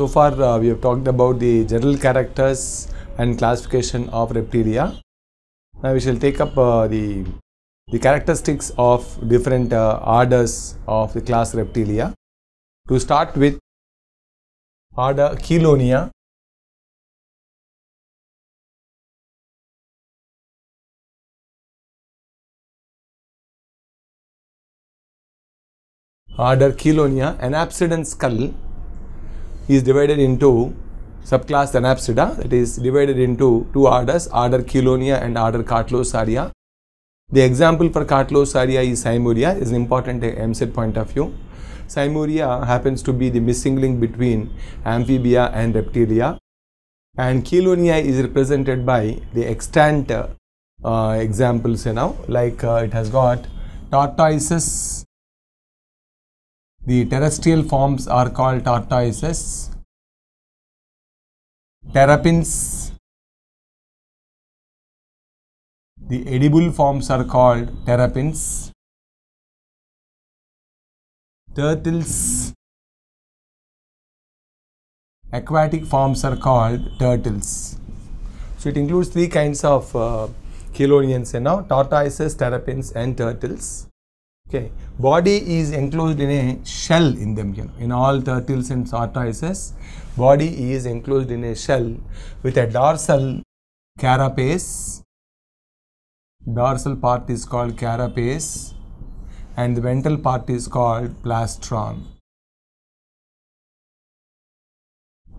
So far uh, we have talked about the general characters and classification of reptilia. Now we shall take up uh, the the characteristics of different uh, orders of the class reptilia. To start with order Chelonia. Order Chelonia, an Anapsidan skull is divided into subclass Anapsida that is divided into two orders, order Chelonia and order Cotylosauria. The example for Cotylosauria is Seymouria, is an important EAMCET point of view. Seymouria happens to be the missing link between amphibia and reptilia and Chelonia is represented by the extant uh, examples you know like uh, it has got tortoises the terrestrial forms are called tortoises terrapins. The edible forms are called terrapins turtles. Aquatic forms are called turtles. So it includes three kinds of uh, chelonians know tortoises terrapins and turtles okay body is enclosed in a shell in them you know in all turtles and tortoises body is enclosed in a shell with a dorsal carapace dorsal part is called carapace and the ventral part is called plastron.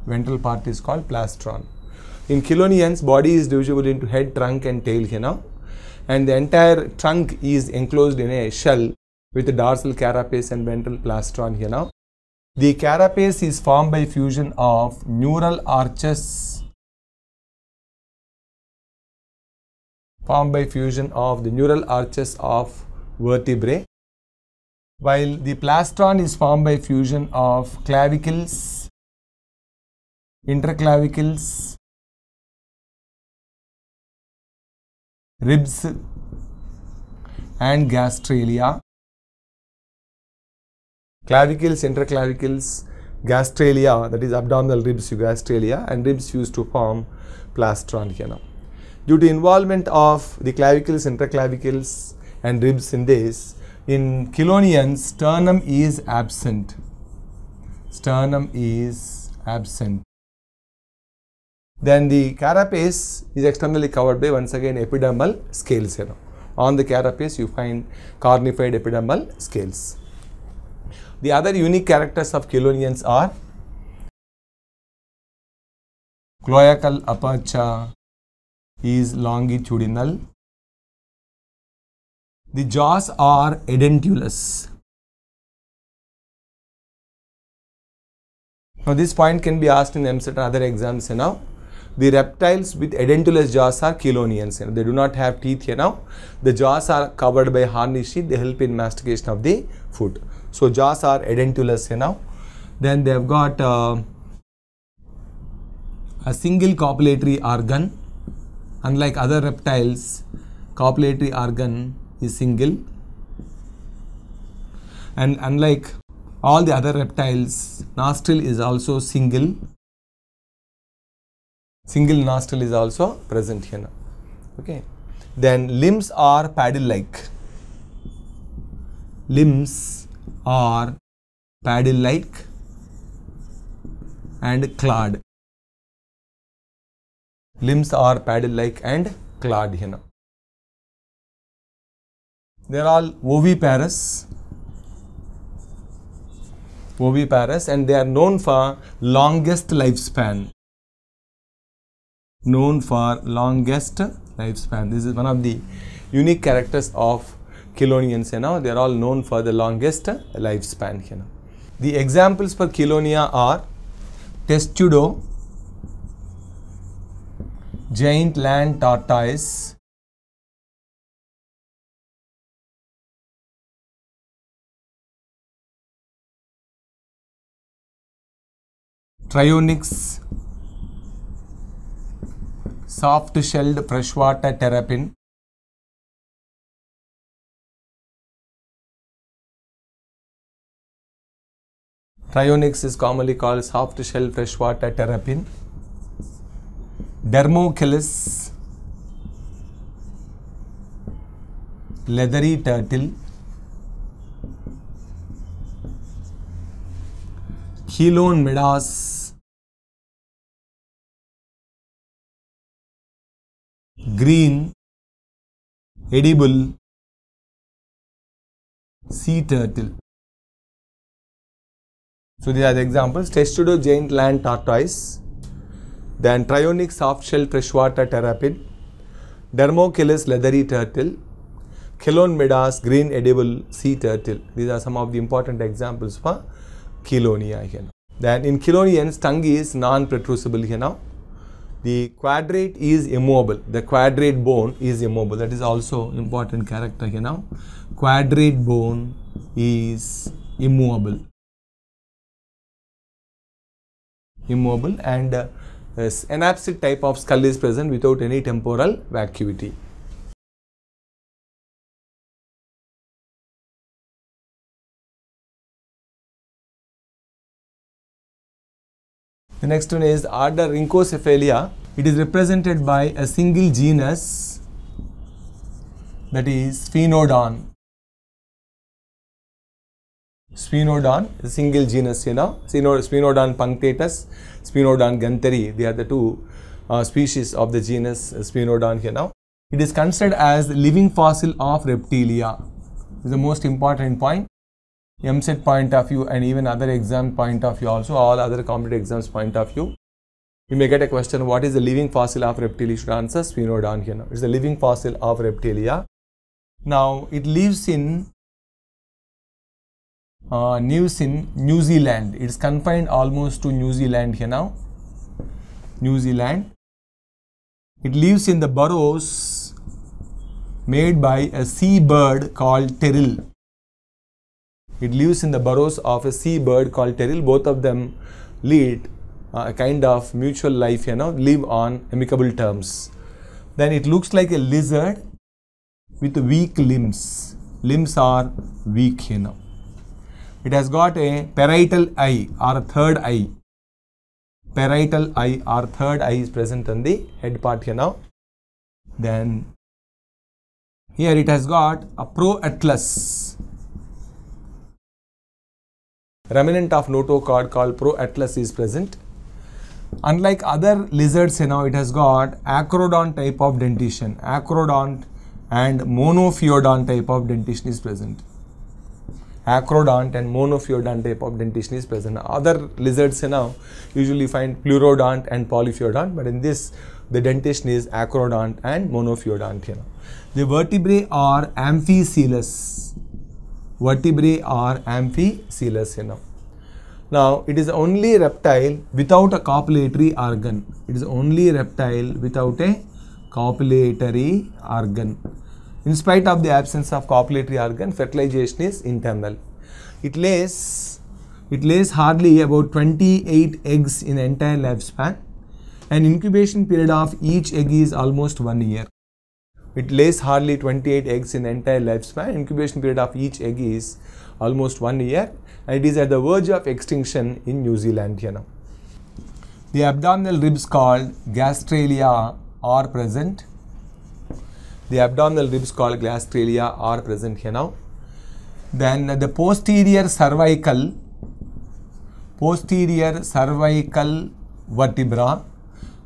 Ventral part is called plastron. In chelonians, body is divisible into head, trunk and tail you know and the entire trunk is enclosed in a shell with the dorsal carapace and ventral plastron here now. The carapace is formed by fusion of neural arches formed by fusion of the neural arches of vertebrae while the plastron is formed by fusion of clavicles, interclavicles, ribs and gastralia. Clavicles, interclavicles, gastralia that is abdominal ribs you gastralia and ribs fused to form plastron here now. Due to involvement of the clavicles, interclavicles and ribs in this, in chelonians sternum is absent. Sternum is absent. Then the carapace is externally covered by once again epidermal scales know on the carapace you find cornified epidermal scales the other unique characters of chelonians are cloacal aperture is longitudinal the jaws are edentulous. Now this point can be asked in EAMCET and other exams you know. The reptiles with edentulous jaws are chelonians. You know. They do not have teeth you know. The jaws are covered by horny sheath. They help in mastication of the food. So jaws are edentulous you know. Then they have got uh, a single copulatory organ. Unlike other reptiles, copulatory organ is single and unlike all the other reptiles nostril is also single single nostril is also present here now. okay then limbs are paddle like limbs are paddle like and clad. limbs are paddle like and clad here now they are all oviparous oviparous and they are known for longest lifespan. Known for longest lifespan. This is one of the unique characters of chelonians you know they are all known for the longest lifespan you know. The examples for chelonia are testudo giant land tortoise Trionyx, soft shelled freshwater terrapin, Trionyx is commonly called soft shell freshwater terrapin. Dermochelys, leathery turtle. Chelone mydas, green, edible, sea turtle. So these are the examples. Testudo giant land tortoise, then Trionyx soft-shell freshwater terrapin, Dermochelys leathery turtle, Chelone mydas green edible sea turtle. These are some of the important examples for chelonia here. Then in chelonians, tongue is non-protrusible here now. The quadrate is immobile. The quadrate bone is immobile. That is also important character here now. Quadrate bone is immovable. Immovable and uh, yes, anapsid type of skull is present without any temporal vacuity. The next one is order Rhynchocephalia. It is represented by a single genus that is Sphenodon. Sphenodon, single genus, you know, Sphenodon punctatus, Sphenodon guentheri, they are the two uh, species of the genus Sphenodon here now. It is considered as the living fossil of reptilia. Is the most important point. EAMCET point of view and even other exam point of view also, all other competitive exams point of view. You may get a question, what is the living fossil of reptilia? You should answer Sphenodon here now. It's the living fossil of reptilia. Now, it lives in uh, lives in New Zealand. It's confined almost to New Zealand here now. New Zealand. It lives in the burrows made by a seabird called Terrill. It lives in the burrows of a seabird called Terrill. Both of them lead uh, a kind of mutual life, you know, live on amicable terms. Then it looks like a lizard with weak limbs. Limbs are weak, you know. It has got a parietal eye or third eye. Parietal eye or third eye is present on the head part here now. Then here it has got a proatlas. Remnant of notochord called proatlas is present. Unlike other lizards, you know, it has got acrodont type of dentition. Acrodont and monophyodont type of dentition is present acrodont and monophyodont type of dentition is present. Other lizards know usually find pleurodont and polyphyodont, but in this the dentition is acrodont and monophyodont. You know. The vertebrae are amphicoelous. Vertebrae are amphicoelous. You know. Now it is only reptile without a copulatory organ. It is only reptile without a copulatory organ. In spite of the absence of copulatory organ, fertilization is internal. It lays, it lays hardly about 28 eggs in entire lifespan. An incubation period of each egg is almost one year. It lays hardly 28 eggs in entire lifespan. Incubation period of each egg is almost one year and it is at the verge of extinction in New Zealand you know. The abdominal ribs called gastralia are present the abdominal ribs called gastralia are present here now. Then the posterior cervical, posterior cervical vertebra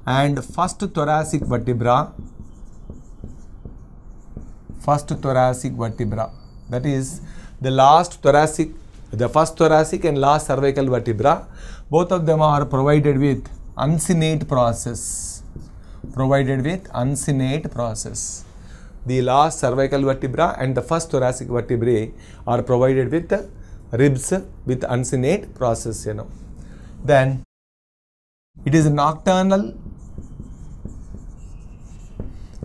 and first thoracic vertebra, first thoracic vertebra that is the last thoracic, the first thoracic and last cervical vertebra, both of them are provided with uncinate process, provided with uncinate process the last cervical vertebra and the first thoracic vertebrae are provided with ribs with uncinate process, you know. Then it is nocturnal,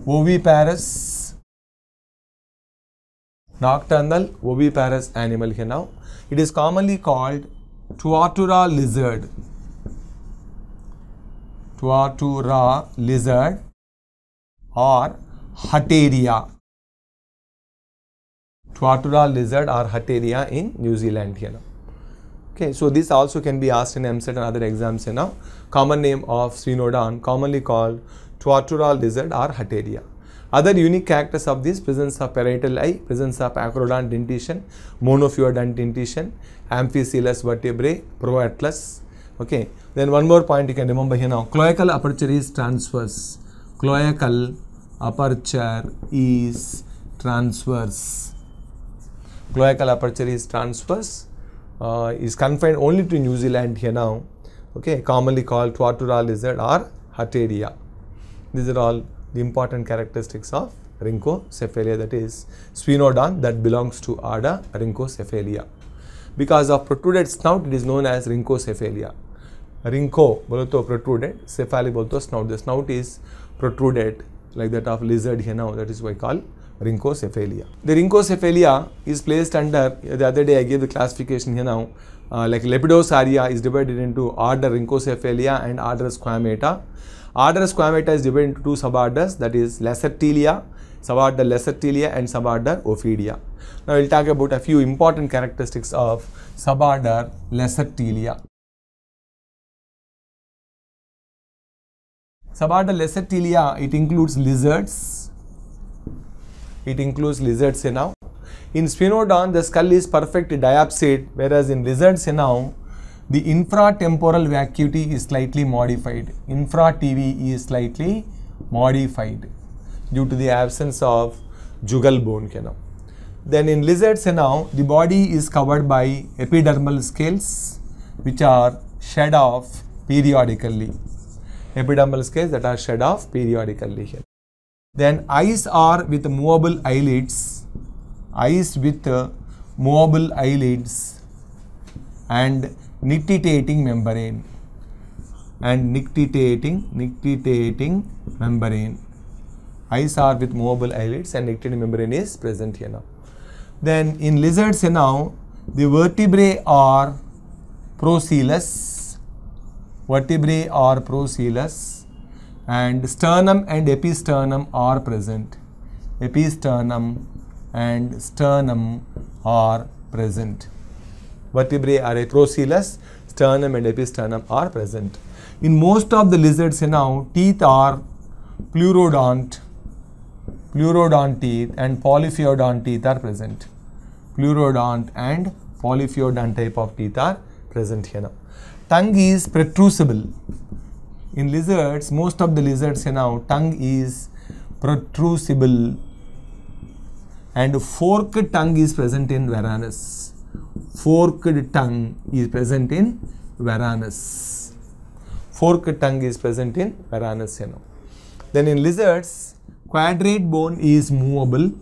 oviparous, nocturnal oviparous animal here now. It is commonly called Tuatara lizard. Tuatara lizard or Hatteria. Tuatara lizard or Hutteria in New Zealand here. Okay, so this also can be asked in EAMCET and other exams. You know, common name of Sphenodon, commonly called Tuatara lizard or Hatteria. Other unique characters of this presence of parietal eye, presence of acrodont dentition, monophyodont dentition, amphicoelous vertebrae, proatlas. Okay, then one more point you can remember here now. Cloacal aperture is transverse. Cloacal aperture is transverse. Cloacal aperture is transverse, uh, is confined only to New Zealand here now. Okay, commonly called Tuatara lizard or Hatteria. These are all the important characteristics of rhynchocephalia that is sphenodon that belongs to Ada rhynchocephalia. Because of protruded snout it is known as rhynchocephalia. Rhyncho protruded, cephalic snout. The snout is protruded like that of lizard here now that is why called rhynchocephalia. The rhynchocephalia is placed under the other day I gave the classification here now uh, like Lepidosauria is divided into order rhynchocephalia and order squamata Order squamata is divided into two suborders that is Lacertilia, suborder Lacertilia and suborder Ophidia. Now we'll talk about a few important characteristics of suborder Lacertilia. Suborder Lacertilia, it includes lizards. It includes lizards now. In Sphenodon, the skull is perfect diapsid, whereas in lizards now, the infratemporal vacuity is slightly modified. Infra-TV is slightly modified due to the absence of jugal bone. Know. Then in lizards now, the body is covered by epidermal scales which are shed off periodically. Epidermal scales that are shed off periodically here. Then eyes are with movable eyelids, eyes with uh, movable eyelids and nictitating membrane. And nictitating nictitating membrane. Eyes are with movable eyelids and nictitating membrane is present here now. Then in lizards now the vertebrae are procoelous vertebrae are procoelous and sternum and episternum are present episternum and sternum are present vertebrae are procoelous, sternum and episternum are present. In most of the lizards now, teeth are pleurodont, pleurodont teeth and polyphyodont teeth are present. Pleurodont and polyphyodont type of teeth are present here now. Tongue is protrusible. In lizards, most of the lizards now, tongue is protrusible and forked tongue is present in Varanus forked tongue is present in Varanus. Forked tongue is present in Varanus, you know. Then in lizards, quadrate bone is movable.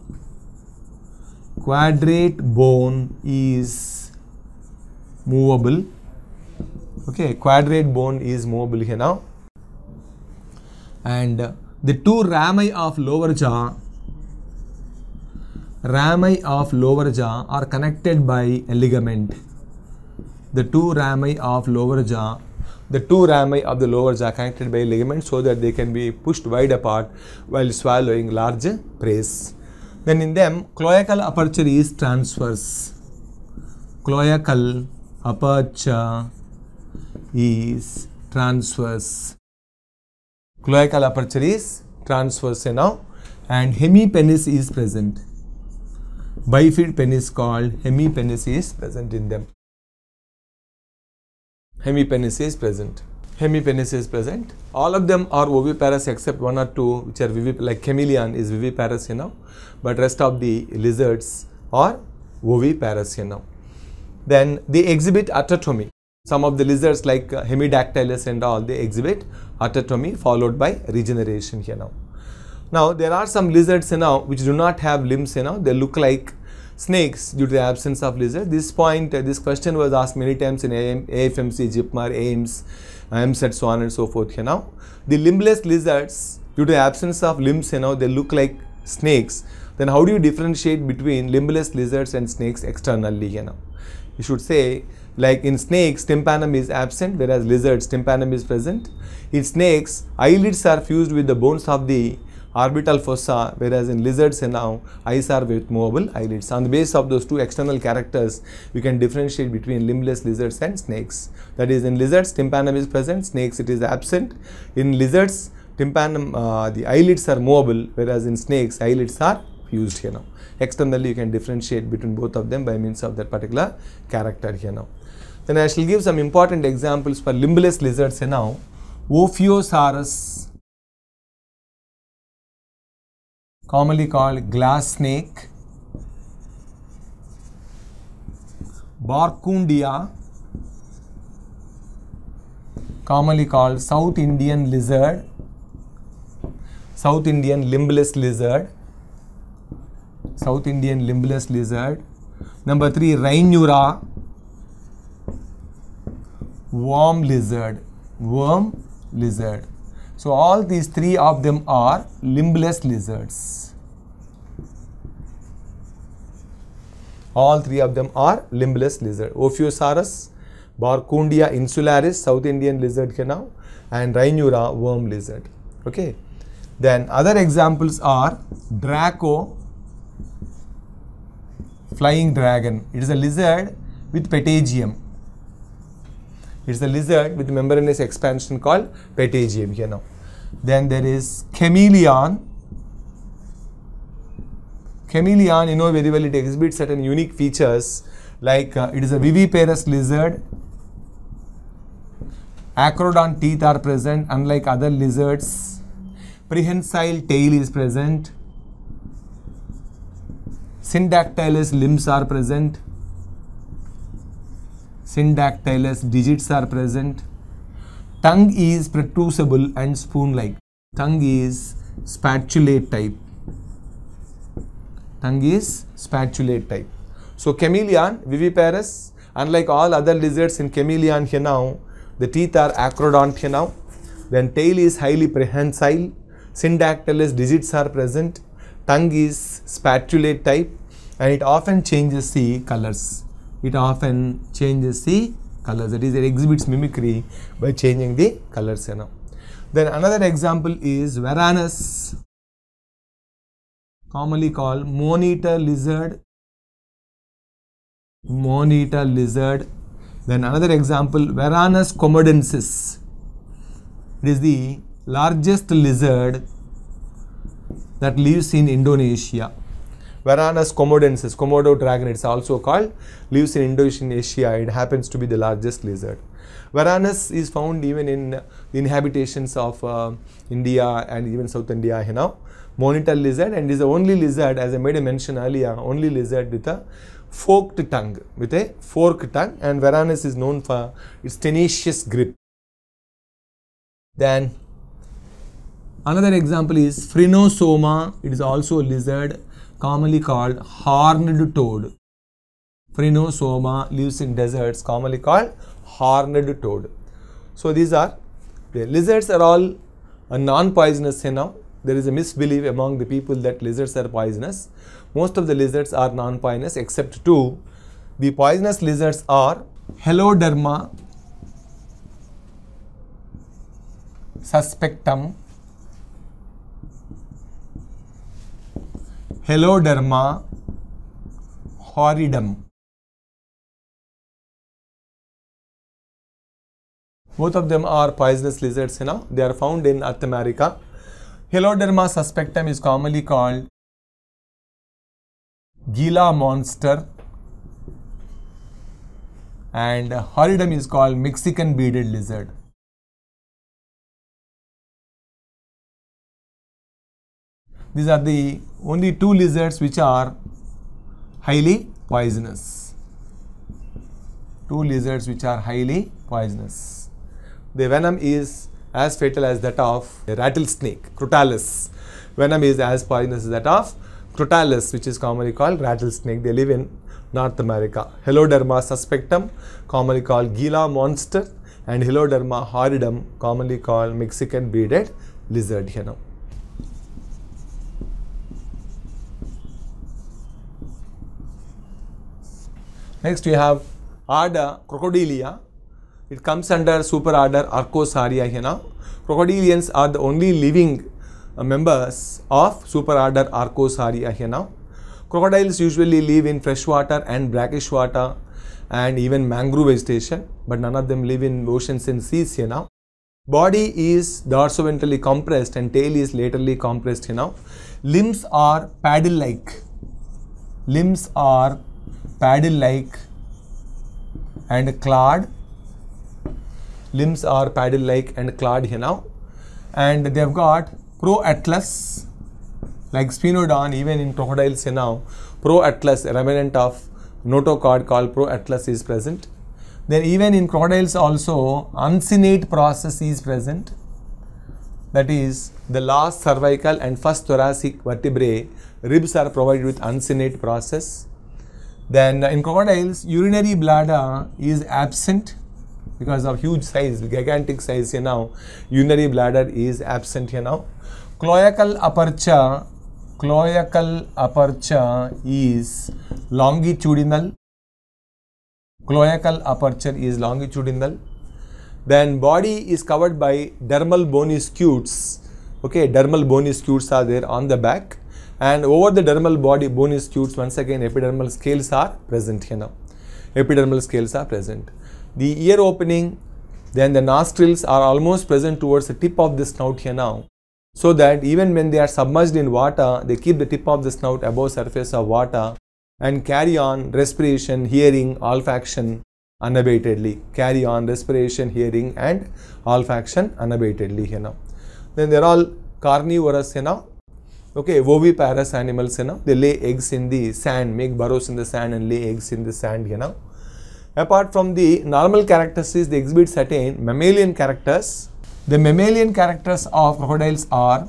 Quadrate bone is movable. Okay, quadrate bone is movable here now. And uh, the two rami of lower jaw rami of lower jaw are connected by a ligament. The two rami of lower jaw, the two rami of the lower jaw connected by ligament so that they can be pushed wide apart while swallowing large prey. Then in them, cloacal aperture is transverse. Cloacal aperture is transverse. Cloacal aperture is transverse now and hemipenis is present bifid penis called hemipenis is present in them. Hemipenis is present. Hemipenis is present. All of them are oviparous except one or two which are like chameleon is viviparous you know, but rest of the lizards are oviparous you know. Then they exhibit autotomy. Some of the lizards like uh, Hemidactylus and all they exhibit autotomy followed by regeneration here now. Now there are some lizards you know which do not have limbs you know they look like snakes due to the absence of lizard. This point uh, this question was asked many times in AM, AFMC, JIPMER, AIIMS, EAMCET so on and so forth here now. The limbless lizards due to the absence of limbs you know they look like snakes. Then how do you differentiate between limbless lizards and snakes externally you know? You should say like in snakes, tympanum is absent, whereas lizards, tympanum is present. In snakes, eyelids are fused with the bones of the orbital fossa, whereas in lizards and now eyes are with movable eyelids. On the basis of those two external characters, we can differentiate between limbless lizards and snakes. That is, in lizards, tympanum is present, snakes it is absent. In lizards, tympanum, uh, the eyelids are movable, whereas in snakes, eyelids are fused here now. Externally, you can differentiate between both of them by means of that particular character here now. Then I shall give some important examples for limbless lizards now. Ophiosaurus, commonly called glass snake, Barcundia, commonly called South Indian lizard, South Indian limbless lizard, South Indian limbless lizard. Number three, Rhinura, worm lizard, worm lizard. So all these three of them are limbless lizards. All three of them are limbless lizard. Ophiosaurus, Barkudia insularis, South Indian lizard now, and Rhineura worm lizard. Okay. Then other examples are Draco, flying dragon. It is a lizard with patagium. It is a lizard with membranous expansion called patagium here now. Then there is chameleon. Chameleon, you know very well, it exhibits certain unique features like uh, it is a viviparous lizard. Acrodont teeth are present unlike other lizards. Prehensile tail is present. Syndactylous limbs are present. Syndactylous digits are present. Tongue is protrusible and spoon-like. Tongue is spatulate type. Tongue is spatulate type. So chameleon, viviparous, unlike all other lizards in chameleon here now, the teeth are acrodont here now. Then tail is highly prehensile. Syndactylous digits are present. Tongue is spatulate type and it often changes the colors. It often changes the colors. That is, it exhibits mimicry by changing the colors. You know. Then another example is Varanus, commonly called monitor lizard. Monitor lizard. Then another example, Varanus komodoensis. It is the largest lizard that lives in Indonesia. Varanus komodoensis, Komodo dragon, it's also called, lives in Indonesia. It happens to be the largest lizard. Varanus is found even in the inhabitations of uh, India and even South India, you know. Monitor lizard and is the only lizard, as I made a mention earlier, only lizard with a forked tongue, with a forked tongue, and Varanus is known for its tenacious grip. Then another example is Phrynosoma. It is also a lizard commonly called horned toad. Phrynosoma lives in deserts, commonly called horned toad. So these are the lizards are all non-poisonous you know. There is a misbelief among the people that lizards are poisonous. Most of the lizards are non-poisonous except two. The poisonous lizards are Heloderma suspectum Heloderma horridum. Both of them are poisonous lizards, you know. They are found in North America. Heloderma suspectum is commonly called Gila monster and horridum is called Mexican bearded lizard. These are the only two lizards which are highly poisonous. Two lizards which are highly poisonous. The venom is as fatal as that of a rattlesnake, Crotalus. Venom is as poisonous as that of Crotalus, which is commonly called rattlesnake. They live in North America. Heloderma suspectum, commonly called Gila monster, and Heloderma horridum, commonly called Mexican bearded lizard. You Next we have order Crocodilia. It comes under superorder Archosauria here now. Crocodilians are the only living uh, members of superorder Archosauria here now. Crocodiles usually live in freshwater and brackish water and even mangrove vegetation, but none of them live in oceans and seas here now. Body is dorsoventrally compressed and tail is laterally compressed here now. Limbs are paddle-like. Limbs are paddle-like and clawed. Limbs are paddle-like and clawed here now. And they've got proatlas like Sphenodon even in crocodiles here now. Proatlas, remnant of notochord called proatlas is present. Then even in crocodiles also uncinate process is present. That is the last cervical and first thoracic vertebrae ribs are provided with uncinate process. Then in crocodiles urinary bladder is absent because of huge size, gigantic size here now. Urinary bladder is absent here now. Cloacal aperture, cloacal aperture is longitudinal cloacal aperture is longitudinal then body is covered by dermal bony scutes okay dermal bony scutes are there on the back and over the dermal body bony scutes once again epidermal scales are present here now epidermal scales are present the ear opening then the nostrils are almost present towards the tip of the snout here now so that even when they are submerged in water they keep the tip of the snout above surface of water and carry on respiration, hearing, olfaction unabatedly. Carry on respiration, hearing and olfaction unabatedly here now. Then they're all carnivorous here now. Okay, oviparous animals here now. They lay eggs in the sand, make burrows in the sand and lay eggs in the sand here now. Apart from the normal characteristics, they exhibit certain mammalian characters. The mammalian characters of crocodiles are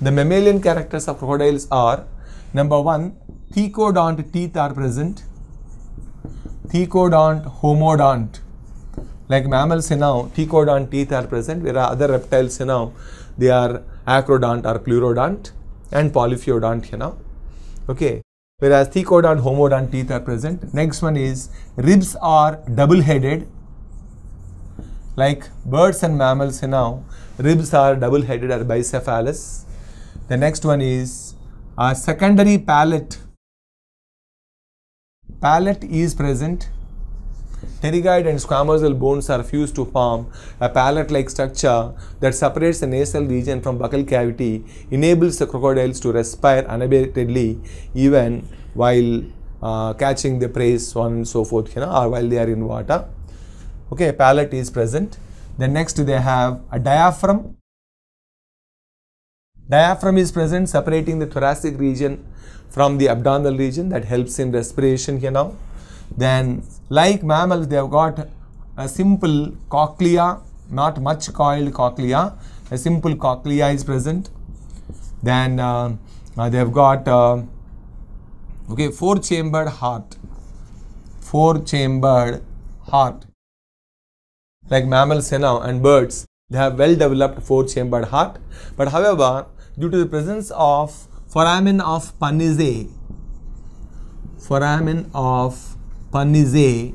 The mammalian characters of crocodiles are number one, thecodont teeth are present, thecodont, homodont. Like mammals you know, thecodont teeth are present, whereas other reptiles know, they are acrodont or pleurodont and polyphyodont you know. Okay. Whereas thecodont, homodont teeth are present. Next one is ribs are double-headed. Like birds and mammals know, ribs are double-headed or bicephalous. The next one is a secondary palate. Palate is present. Pterygoid and squamosal bones are fused to form a palate-like structure that separates the nasal region from buccal cavity, enables the crocodiles to respire unabatedly even while uh, catching the prey, so on and so forth, you know, or while they are in water. Okay, palate is present. Then next they have a diaphragm Diaphragm is present separating the thoracic region from the abdominal region that helps in respiration here now. Then like mammals they have got a simple cochlea, not much coiled cochlea, a simple cochlea is present. Then uh, uh, they have got uh, okay four chambered heart, four chambered heart. Like mammals you know, and birds they have well developed four chambered heart. But however due to the presence of foramen of Panizzae, foramen of Panizzae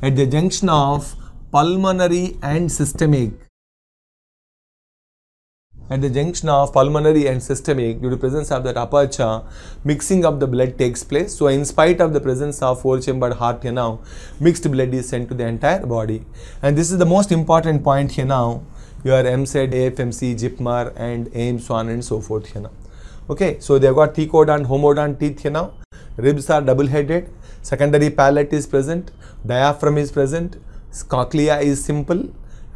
at the junction of pulmonary and systemic. At the junction of pulmonary and systemic, due to presence of that aperture, mixing of the blood takes place. So, in spite of the presence of four-chambered heart here now, mixed blood is sent to the entire body. And this is the most important point here now your EAMCET, AFMC, JIPMER and AIIMS, so on and so forth here now. Okay, so they have got thecodont, homodont teeth here now. Ribs are double-headed. Secondary palate is present. Diaphragm is present. Cochlea is simple.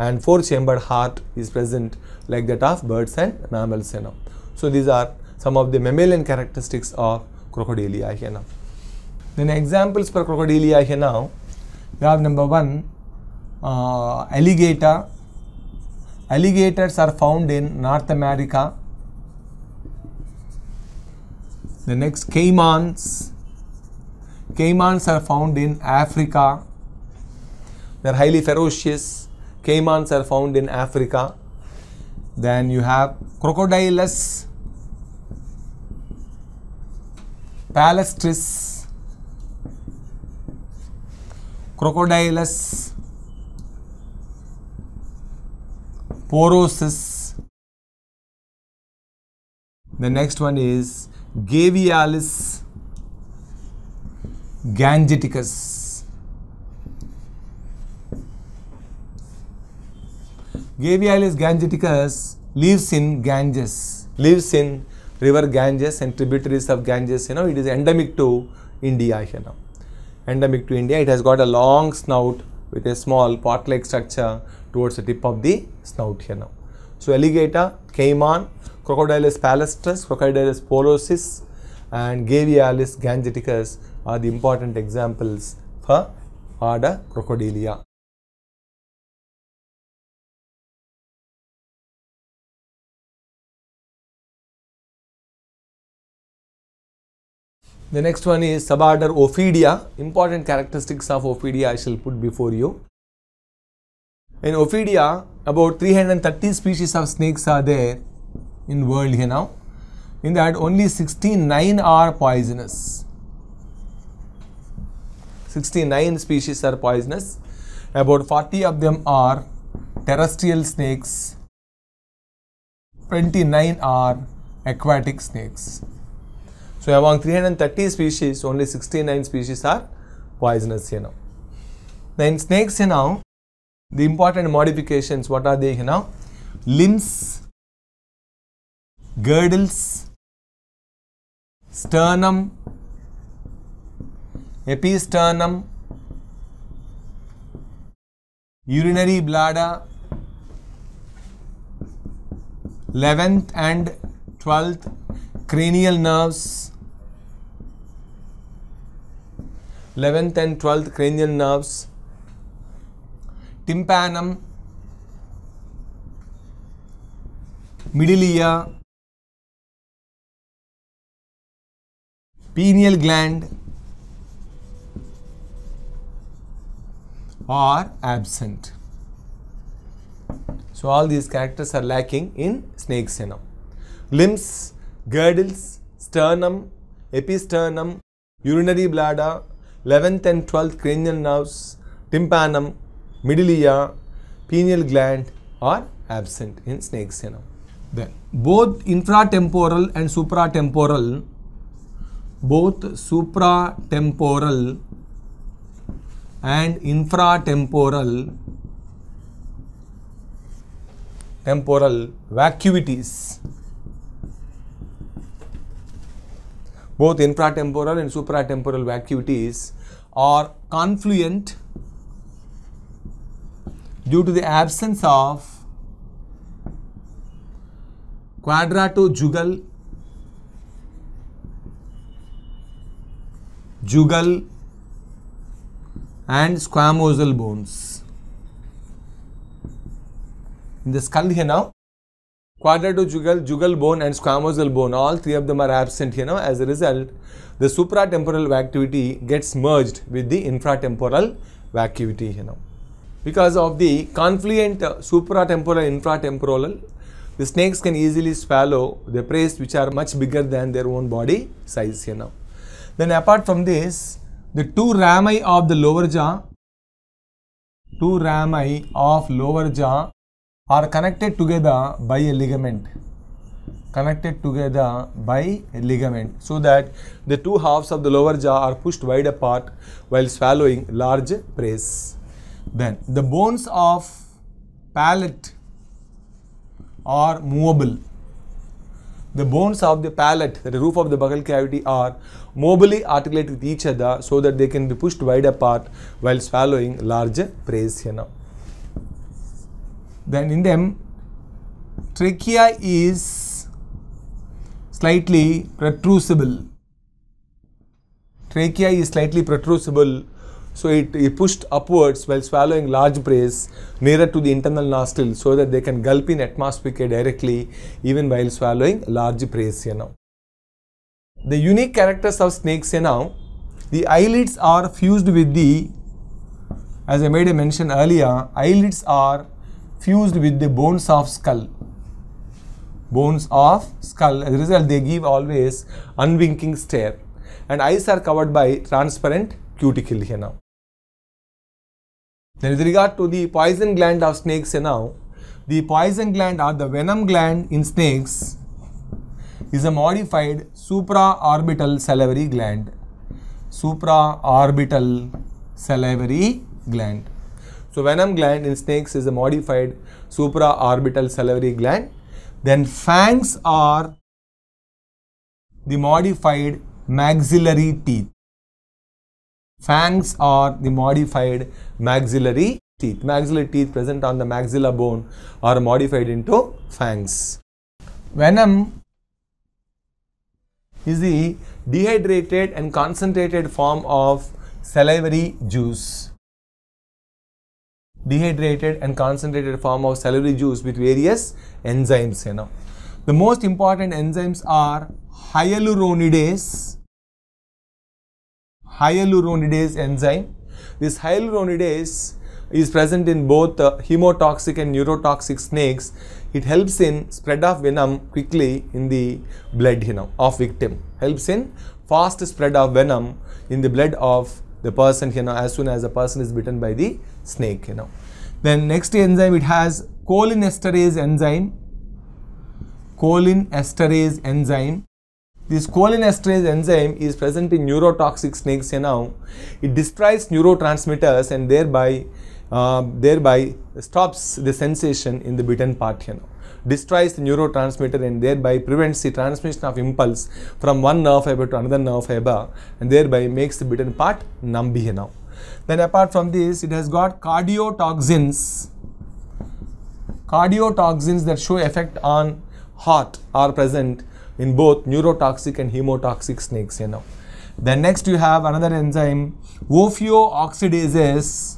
And four-chambered heart is present like that of birds and mammals here now. So these are some of the mammalian characteristics of crocodilia now. Then examples for crocodilia now. We have number one, uh, alligator, Alligators are found in North America. The next caimans. Caimans are found in Africa. They're highly ferocious. Caimans are found in Africa. Then you have crocodylus, palustris, crocodylus, porosus. The next one is gavialis gangeticus. Gavialis gangeticus lives in Ganges, lives in river Ganges and tributaries of Ganges. You know, it is endemic to India. You know, endemic to India. It has got a long snout with a small pot-like structure towards the tip of the snout You know, So, alligator, caiman, Crocodylus palustris, Crocodylus porosus and Gavialis gangeticus are the important examples for order Crocodilia. The next one is suborder Ophidia. Important characteristics of Ophidia I shall put before you. In Ophidia, about 330 species of snakes are there in world here now. In that, only 69 are poisonous. 69 species are poisonous. About 40 of them are terrestrial snakes. 29 are aquatic snakes. So among 330 species, only 69 species are poisonous here now. Then snakes here now, the important modifications, what are they here now? Limbs, girdles, sternum, episternum, urinary bladder, 11th and 12th cranial nerves, 11th and 12th cranial nerves, tympanum, middle ear, pineal gland are absent. So all these characters are lacking in snakes you. Limbs, girdles, sternum, episternum, urinary bladder, 11th and 12th cranial nerves, tympanum, middle ear, pineal gland are absent in snakes you. Then both infratemporal and supratemporal both supratemporal and infratemporal temporal temporal vacuities. Both infratemporal and supratemporal vacuities are confluent due to the absence of quadratojugal jugal and squamosal bones. In the skull here now, quadratojugal, jugal bone and squamosal bone, all three of them are absent here now. As a result, the supratemporal vacuity gets merged with the infratemporal vacuity here now. Because of the confluent uh, supratemporal infratemporal, the snakes can easily swallow the prey which are much bigger than their own body size here now. Then apart from this, the two rami of the lower jaw, two rami of lower jaw are connected together by a ligament. Connected together by a ligament so that the two halves of the lower jaw are pushed wide apart while swallowing large prey. Then the bones of palate are movable. The bones of the palate, the roof of the buccal cavity are mobily articulate with each other so that they can be pushed wide apart while swallowing large prey now. Then in them, trachea is slightly protrusible. Trachea is slightly protrusible, so it pushed upwards while swallowing large prey nearer to the internal nostril so that they can gulp in atmospheric directly even while swallowing large prey here now. The unique characters of snakes now, the eyelids are fused with the, as I made a mention earlier, eyelids are fused with the bones of skull. Bones of skull. As a result, they give always unwinking stare. And eyes are covered by transparent cuticle here now. Then with regard to the poison gland of snakes now, The poison gland or the venom gland in snakes is a modified supraorbital salivary gland. Supraorbital salivary gland. So venom gland in snakes is a modified supraorbital salivary gland. Then fangs are the modified maxillary teeth. Fangs are the modified maxillary teeth. Maxillary teeth present on the maxilla bone are modified into fangs. Venom is the dehydrated and concentrated form of salivary juice. Dehydrated and concentrated form of salivary juice with various enzymes. You know, the most important enzymes are hyaluronidase, hyaluronidase enzyme. This hyaluronidase is present in both uh, hemotoxic and neurotoxic snakes. It helps in spread of venom quickly in the blood you know, of victim. Helps in fast spread of venom in the blood of the person you know, as soon as the person is bitten by the snake. You know. Then next enzyme it has cholinesterase enzyme. Cholinesterase enzyme this cholinesterase enzyme is present in neurotoxic snakes you know. It destroys neurotransmitters and thereby uh, thereby stops the sensation in the bitten part you know. Destroys the neurotransmitter and thereby prevents the transmission of impulse from one nerve fiber to another nerve fiber and thereby makes the bitten part numb you know. Then apart from this it has got cardiotoxins. Cardiotoxins that show effect on heart are present in both neurotoxic and hemotoxic snakes you know. Then next you have another enzyme ophioxidases.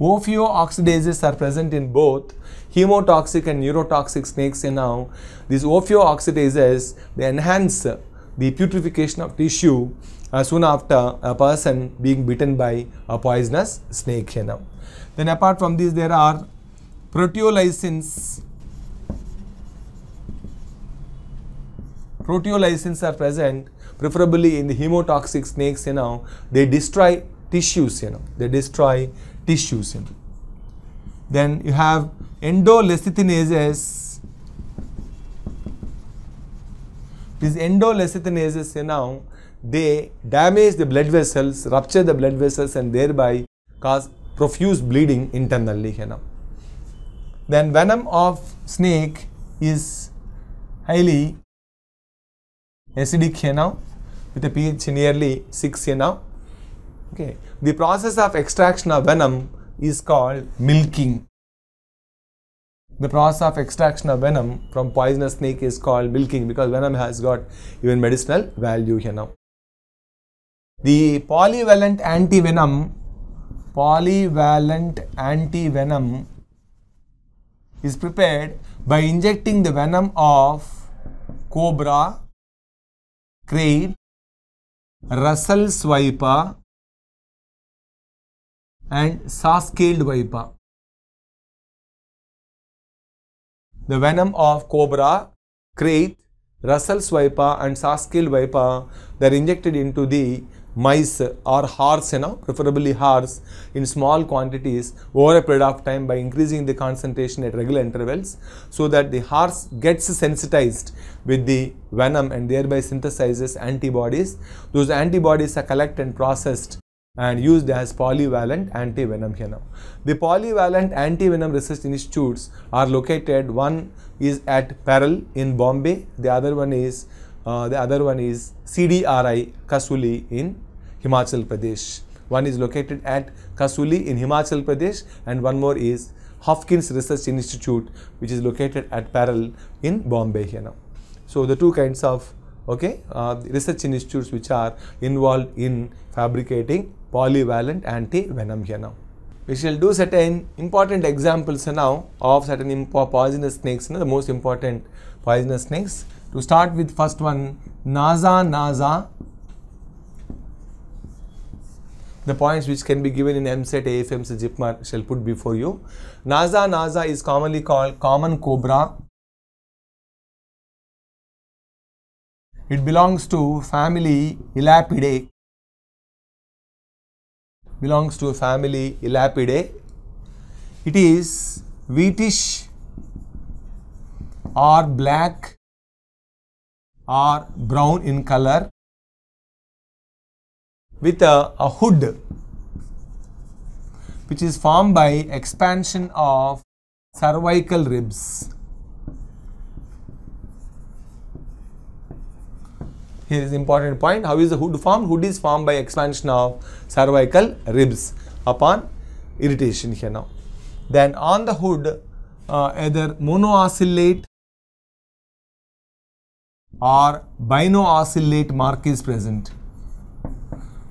Ophioxidases are present in both hemotoxic and neurotoxic snakes you know. These ophioxidases they enhance the putrefaction of tissue uh, soon after a person being bitten by a poisonous snake you know. Then apart from this there are proteolysins proteolysins are present preferably in the hemotoxic snakes you know they destroy tissues you know they destroy tissues you know. then you have endolecithinases these endolecithinases you know they damage the blood vessels rupture the blood vessels and thereby cause profuse bleeding internally you know then venom of snake is highly acidic here with a pH nearly 6 here. Okay. The process of extraction of venom is called milking. The process of extraction of venom from poisonous snake is called milking because venom has got even medicinal value here now. The polyvalent antivenom, polyvalent antivenom is prepared by injecting the venom of cobra, krait, Russell's viper and saw-scaled viper. The venom of cobra, krait, Russell's viper and saw-scaled viper they are injected into the mice or horse, you know, preferably horse in small quantities over a period of time by increasing the concentration at regular intervals so that the horse gets sensitized with the venom and thereby synthesizes antibodies. Those antibodies are collected and processed and used as polyvalent antivenom here now. The polyvalent antivenom research institutes are located, one is at Parel in Bombay, the other one is uh, the other one is CDRI Kasauli in Himachal Pradesh. One is located at Kasauli in Himachal Pradesh and one more is Haffkine Research Institute which is located at Parel in Bombay here now. So the two kinds of okay uh, research institutes which are involved in fabricating polyvalent anti-venom here now. We shall do certain important examples now of certain poisonous snakes, you know, the most important poisonous snakes. To start with first one, Naja naja. The points which can be given in EAMCET, AFMC, JIPMER shall put before you. Naja naja is commonly called common cobra. It belongs to family Elapidae. Belongs to family Elapidae. It is wheatish or black or brown in color with a, a hood which is formed by expansion of cervical ribs. Here is important point. How is the hood formed? Hood is formed by expansion of cervical ribs upon irritation here now. Then on the hood, uh, either monoocellate or binoocellate mark is present.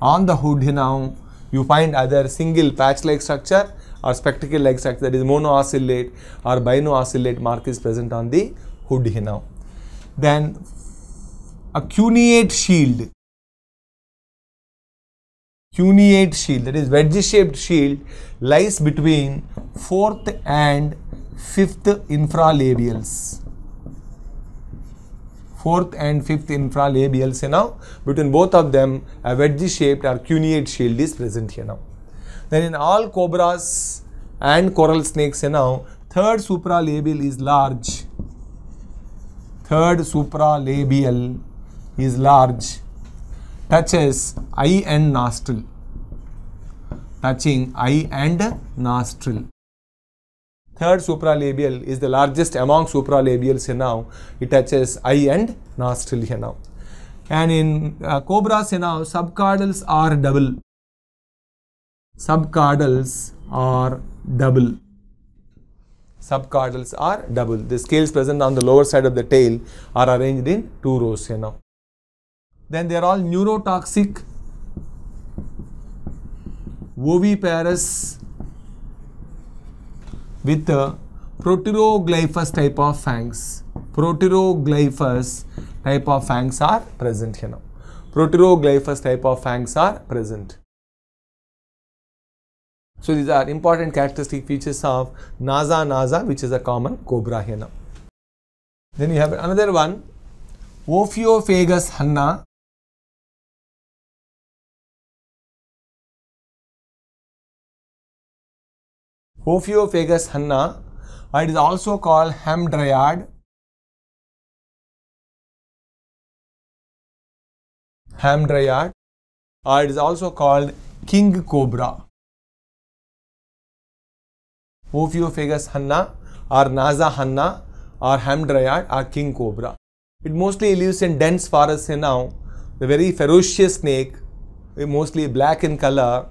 On the hood now, you find either single patch-like structure or spectacle-like structure that is monoocellate or binoocellate mark is present on the hood now. Then a cuneate shield cuneate shield that is wedge shaped shield lies between fourth and fifth infralabials fourth and fifth infralabials you know between both of them a wedge shaped or cuneate shield is present here now. Then in all cobras and coral snakes know third supralabial is large. Third supralabial is large. Touches eye and nostril. Touching eye and nostril third supralabial is the largest among supralabials here now. It touches eye and nostril now. And in uh, cobras now subcaudals are double. Subcaudals are double. Subcaudals are double. The scales present on the lower side of the tail are arranged in two rows now. Then they are all neurotoxic. Oviparous with a proteroglyphous type of fangs. Proteroglyphous type of fangs are present here now. Proteroglyphous type of fangs are present. So these are important characteristic features of Naja naja which is a common cobra here now. Then you have another one Ophiophagus hanna Ophiophagus hanna. It is also called hamadryad. Hamadryad. Or it is also called king cobra. Ophiophagus hanna or Naja hanna or hamadryad or king cobra. It mostly lives in dense forests now. The very ferocious snake, mostly black in color,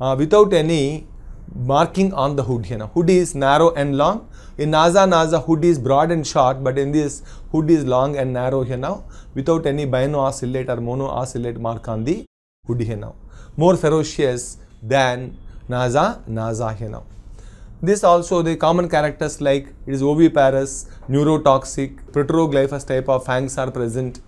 uh, without any marking on the hood here now. Hood is narrow and long. In Naja naja hood is broad and short but in this hood is long and narrow here now without any binoocellate or monoocellate mark on the hood here now. More ferocious than Naja naja here now. This also the common characters like it is oviparous, neurotoxic, proteroglyphous type of fangs are present.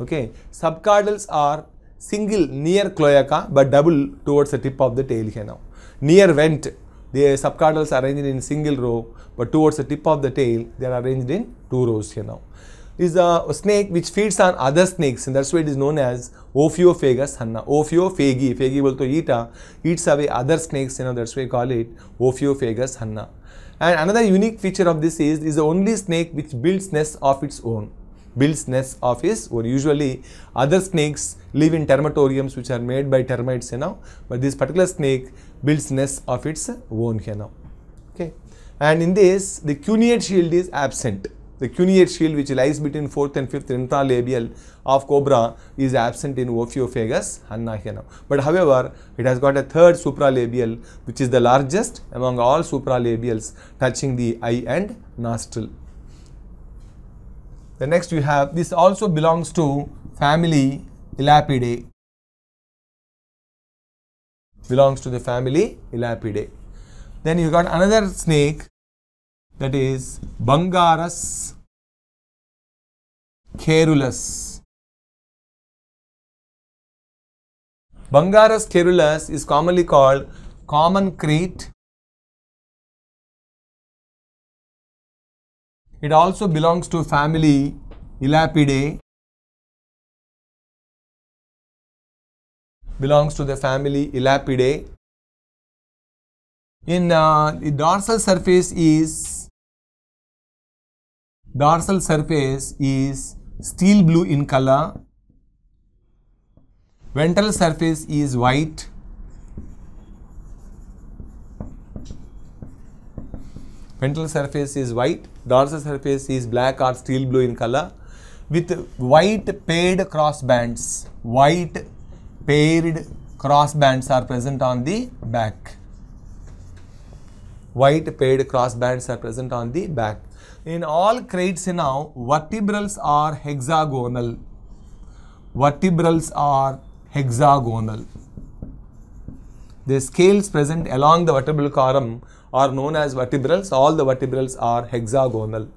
Okay, subcaudals are single near cloaca but double towards the tip of the tail here now. Near vent, the subcaudals are arranged in single row, but towards the tip of the tail, they are arranged in two rows here now. This is a snake which feeds on other snakes, and that's why it is known as Ophiophagus hanna. Ophiophagy, phagy will to eat, eats away other snakes, you know, that's why we call it Ophiophagus hanna. And another unique feature of this is, is the only snake which builds nests of its own builds nests of his own. Usually other snakes live in termitoriums which are made by termites you know, but this particular snake builds nests of its own here now. Okay. And in this the cuneate shield is absent. The cuneate shield which lies between fourth and fifth infralabial of cobra is absent in Ophiophagus now. But however, it has got a third supralabial which is the largest among all supralabials touching the eye and nostril. The next you have this also belongs to family Elapidae. Belongs to the family Elapidae. Then you got another snake that is Bungarus caeruleus. Bungarus caeruleus is commonly called common krait. It also belongs to family Elapidae. Belongs to the family Elapidae. In uh, the dorsal surface is dorsal surface is steel blue in color. Ventral surface is white. Ventral surface is white, dorsal surface is black or steel blue in color with white paired cross bands. White paired cross bands are present on the back. White paired cross bands are present on the back. In all kraits now, vertebrals are hexagonal. Vertebrals are hexagonal. The scales present along the vertebral column are known as vertebrals. All the vertebrals are hexagonal.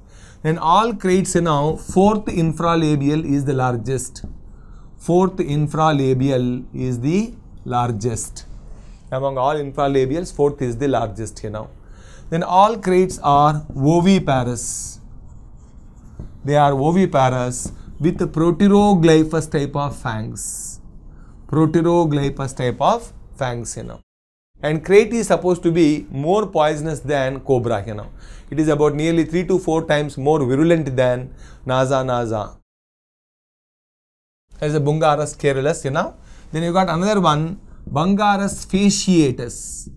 In all kraits now, fourth infralabial is the largest. Fourth infralabial is the largest. Among all infralabials, fourth is the largest here now. Then all kraits are oviparous. They are oviparous with proteroglyphous type of fangs. Proteroglyphous type of fangs, you know. And krait is supposed to be more poisonous than cobra, you know. It is about nearly 3 to 4 times more virulent than Naja naja. Is a Bungarus caeruleus, you know. Then you got another one, Bungarus fasciatus.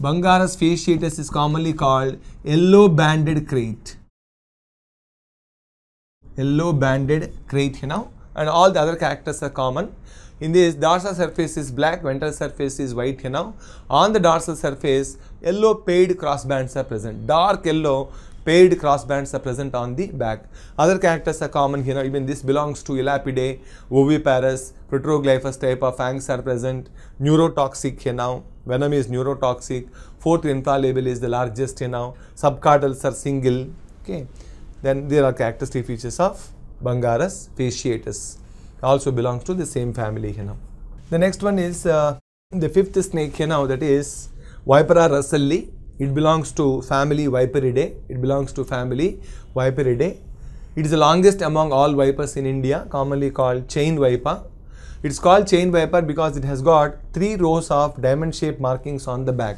Bungarus fasciatus is commonly called yellow banded krait. Yellow banded krait, you know, and all the other characters are common. In this, dorsal surface is black, ventral surface is white, you know. On the dorsal surface, yellow paired cross bands are present. Dark yellow paired cross bands are present on the back. Other characters are common here. Even this belongs to Elapidae, oviparous, proteroglyphous type of fangs are present. Neurotoxic here now. Venom is neurotoxic. Fourth infralabial is the largest here now. Subcaudals are single. Okay. Then there are characteristic features of Bungarus fasciatus. Also belongs to the same family here now. The next one is uh, the fifth snake here now that is Vipera russelli. It belongs to family Viperidae. It belongs to family Viperidae. It is the longest among all vipers in India, commonly called chain viper. It's called chain viper because it has got three rows of diamond shaped markings on the back.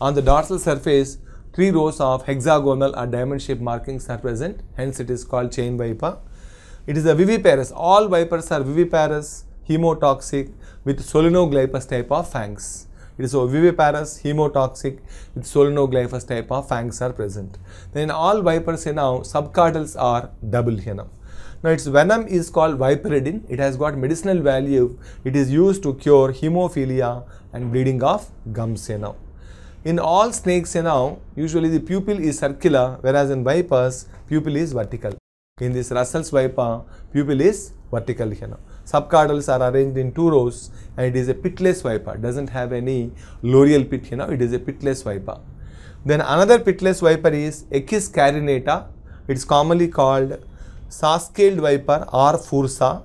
On the dorsal surface, three rows of hexagonal or diamond shaped markings are present, hence it is called chain viper. It is a viviparous. All vipers are viviparous, hemotoxic with solenoglyphous type of fangs. It is a viviparous, hemotoxic with solenoglyphous type of fangs are present. Then all vipers here now, subcaudals are double here now. Its venom is called viperidin. It has got medicinal value. It is used to cure hemophilia and bleeding of gums now. In all snakes now, usually the pupil is circular, whereas in vipers, pupil is vertical. In this Russell's viper, pupil is vertical now. Subcaudals are arranged in two rows and it is a pitless viper. Doesn't have any loreal pit you know, It is a pitless viper. Then another pitless viper is Echis carinata. It is commonly called saw-scaled viper or fursa.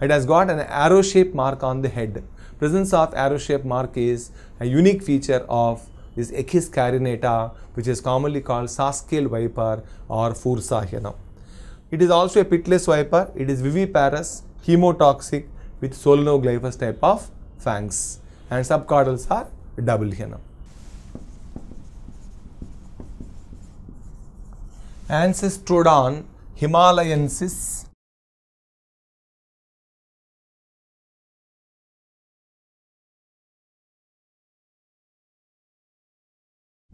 It has got an arrow-shaped mark on the head. Presence of arrow-shaped mark is a unique feature of this Echis carinata which is commonly called saw-scaled viper or fursa here now. It is also a pitless viper. It is viviparous, hemotoxic with solenoglyphous type of fangs and subcaudals are double now. Ancistrodon himalayensis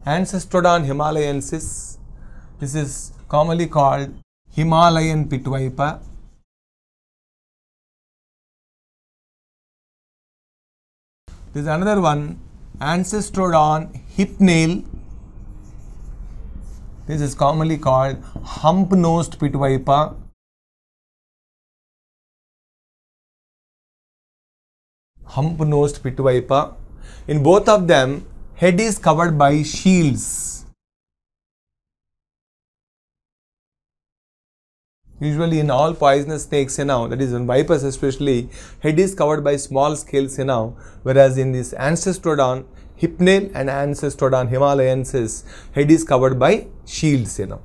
Ancistrodon himalayensis this is commonly called Himalayan pit viper. There is another one, Ancestrodon hip nail. This is commonly called hump-nosed pit viper. Hump-nosed pit viper. In both of them, head is covered by shields. Usually in all poisonous snakes you know, that is in vipers especially, head is covered by small scales you know, whereas in this Ancistrodon hypnale and Ancistrodon himalayensis, head is covered by shields you know.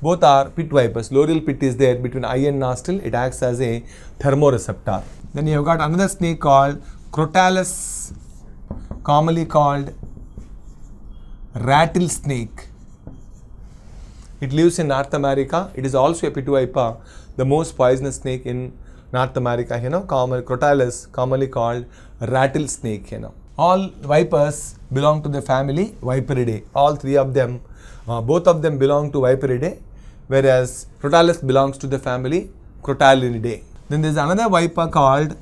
Both are pit vipers. Loreal pit is there between eye and nostril. It acts as a thermoreceptor. Then you have got another snake called Crotalus, commonly called rattlesnake. It lives in North America. It is also a pit viper, the most poisonous snake in North America, you know, common Crotalus, commonly called rattlesnake, you know. All vipers belong to the family Viperidae. All three of them, uh, both of them belong to Viperidae, whereas Crotalus belongs to the family Crotallinidae. Then there is another viper called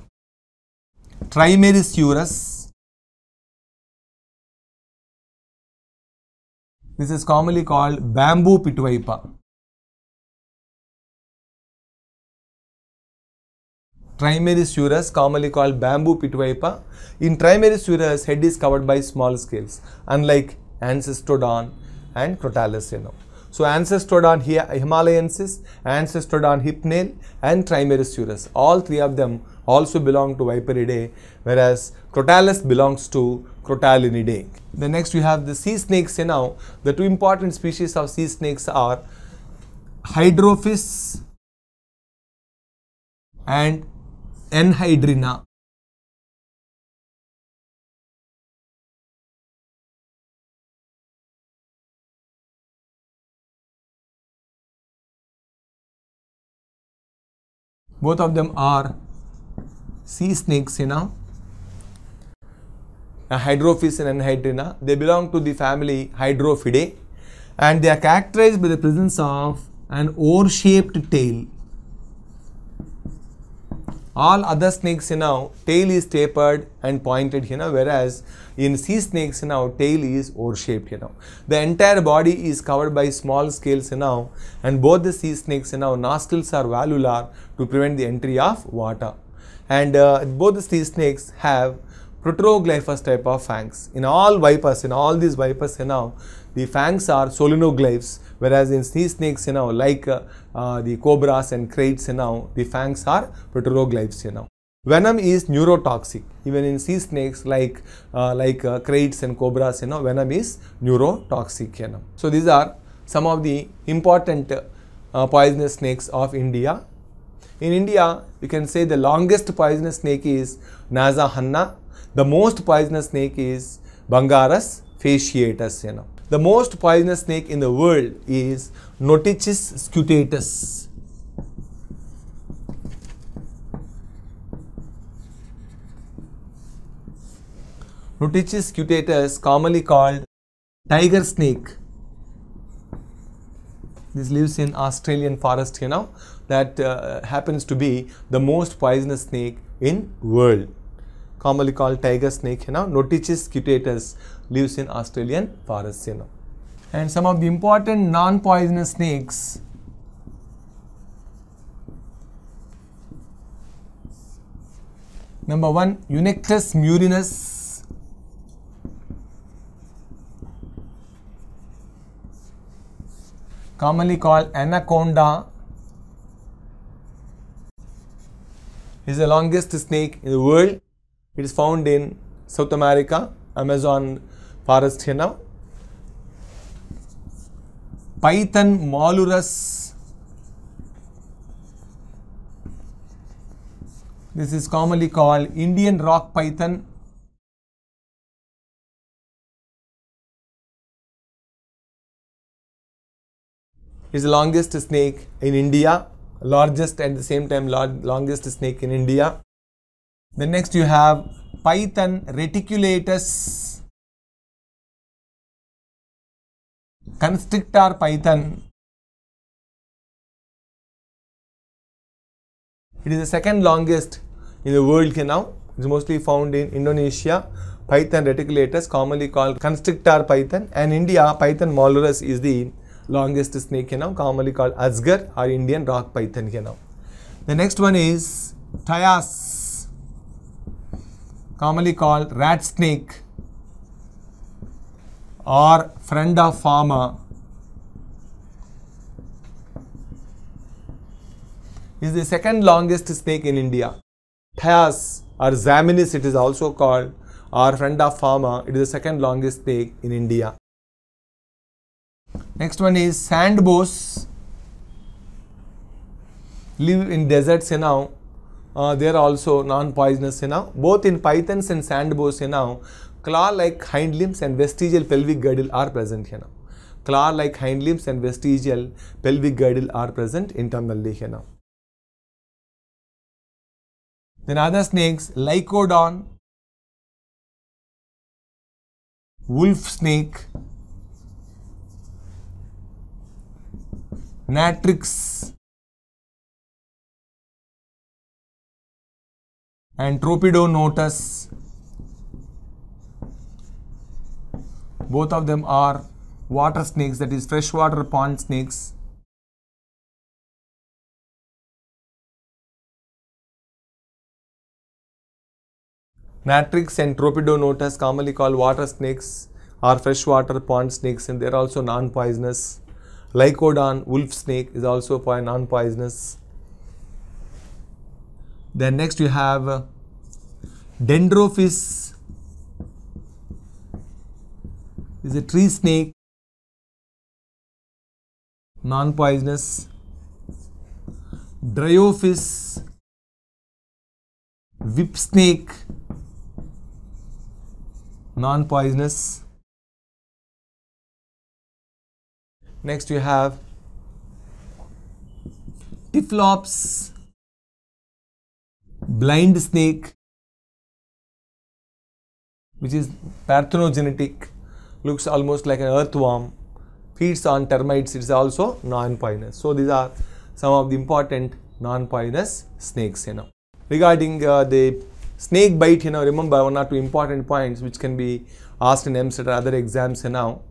Trimeresurus. This is commonly called bamboo pit viper. Trimeresurus, commonly called bamboo pit viper. In Trimeresurus, head is covered by small scales, unlike Ancistrodon and Crotalus, you know. So Ancistrodon himalayensis, Ancistrodon hypnale and Trimeresurus, all three of them also belong to Viperidae, whereas Crotalus belongs to Crotallinidae. The next we have the sea snakes now. The two important species of sea snakes are Hydrophis and Enhydrina. Both of them are sea snakes, you know. Hydrophis and Enhydrina. They belong to the family Hydrophidae and they are characterized by the presence of an oar-shaped tail. All other snakes, you know, tail is tapered and pointed, you know, whereas in sea snakes, you know, tail is oar-shaped, you know. The entire body is covered by small scales, you know, and both the sea snakes, you know, nostrils are valvular to prevent the entry of water. And uh, both the sea snakes have proteroglyphous type of fangs. In all vipers, in all these vipers, you know, the fangs are solenoglyphs, whereas in sea snakes, you know, like uh, uh, the cobras and kraits, you know, the fangs are proteroglyphs, you know. Venom is neurotoxic. Even in sea snakes like uh, like uh, kraits and cobras, you know, venom is neurotoxic, you know. So these are some of the important uh, poisonous snakes of India. In India, you can say the longest poisonous snake is Naja hanna. The most poisonous snake is Bungarus fasciatus, you know. The most poisonous snake in the world is Notechis scutatus. Notechis scutatus, commonly called tiger snake. This lives in Australian forest, you know, that uh, happens to be the most poisonous snake in world. Commonly called tiger snake, know, Notechis scutatus lives in Australian forests, you know. And some of the important non-poisonous snakes Number one, Eunectes murinus. Commonly called anaconda is the longest snake in the world. It is found in South America, Amazon forest here now. Python molurus. This is commonly called Indian rock python. It is the longest snake in India, largest at the same time longest snake in India. Then next you have Python reticulatus, constrictor python. It is the second longest in the world now. It is mostly found in Indonesia. Python reticulatus, commonly called constrictor python, and India Python molurus is the longest snake know, commonly called Asgar or Indian rock python know. The next one is Ptyas, commonly called rat snake or friend of farmer is the second longest snake in India. Ptyas or Zamenis it is also called or friend of farmer it is the second longest snake in India. Next one is sand boas. Live in deserts know. Uh, they are also non-poisonous know. Both in pythons and sand boas you know, claw-like hind limbs and vestigial pelvic girdle are present here now. claw-like hind limbs and vestigial pelvic girdle are present internally here now. Then other snakes, Lycodon, wolf snake, Natrix, and Tropidonotus. Both of them are water snakes, that is freshwater pond snakes. Natrix and Tropidonotus, commonly called water snakes, are freshwater pond snakes and they are also non-poisonous. Lycodon, wolf snake, is also non-poisonous. Then next you have uh, Dendrophis. Is a tree snake, non-poisonous. Dryophis, whip snake, non-poisonous. Next you have Typhlops, blind snake, which is parthenogenetic, looks almost like an earthworm, feeds on termites, it is also non-poisonous. So these are some of the important non-poisonous snakes, you know. Regarding uh, the snake bite, you know, remember one or two important points which can be asked in EAMCET or other exams, you know.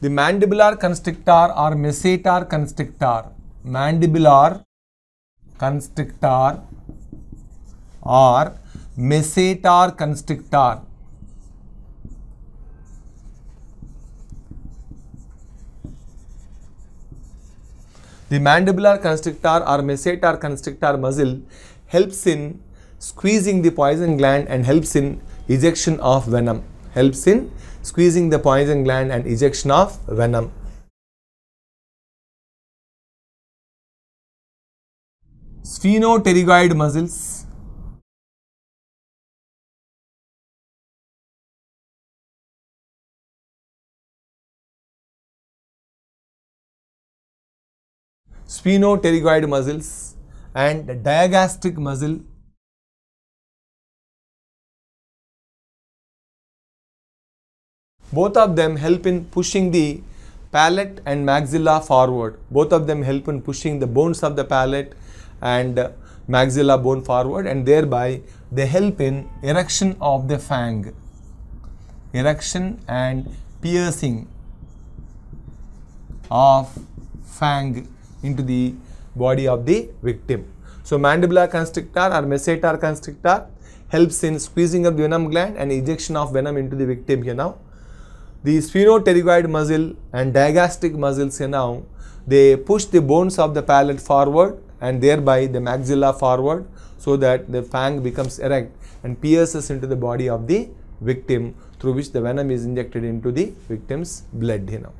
The mandibular constrictor or masseter constrictor, mandibular constrictor or masseter constrictor The mandibular constrictor or masseter constrictor muscle helps in squeezing the poison gland and helps in ejection of venom. Helps in squeezing the poison gland and ejection of venom. Sphenopterygoid muscles sphenopterygoid muscles and digastric muscle. Both of them help in pushing the palate and maxilla forward. Both of them help in pushing the bones of the palate and maxilla bone forward and thereby they help in erection of the fang. Erection and piercing of fang into the body of the victim. So mandibular constrictor or masseter constrictor helps in squeezing of the venom gland and ejection of venom into the victim here now. The sphenopterygoid muscle and digastric muscles here now, they push the bones of the palate forward and thereby the maxilla forward so that the fang becomes erect and pierces into the body of the victim through which the venom is injected into the victim's blood you know.